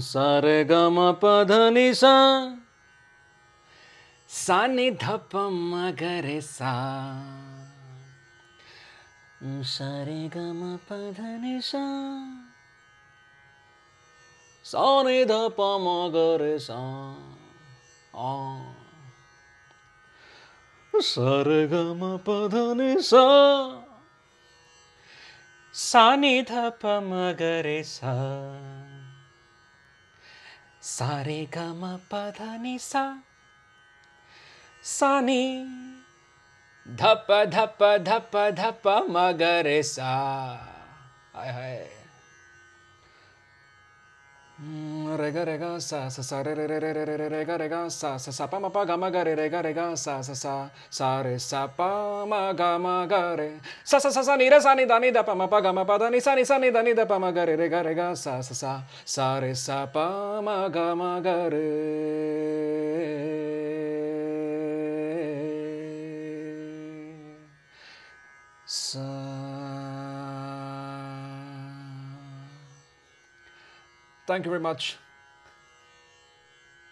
सरगम पधनी सा सानी धप मगरे सा सारे गम पधनी सा सारे धप सा सरगम पधनी सा सानिध पमगरे सा सारे गम पधनि सा सानी धप धप धप धप मगरे सा हाय हाय। rega rega sa sa sa re re re re re re re rega rega sa sa sa pa ma pa ga ma ga re rega rega sa sa sa sa re sa pa ma ga ma ga re sa sa sa sa ni re sa ni da ni da pa ma pa ga ma pa da ni sa ni sa ni da ni da pa ma ga re rega rega sa sa sa sa re sa pa ma ga ma ga re sa thank you very much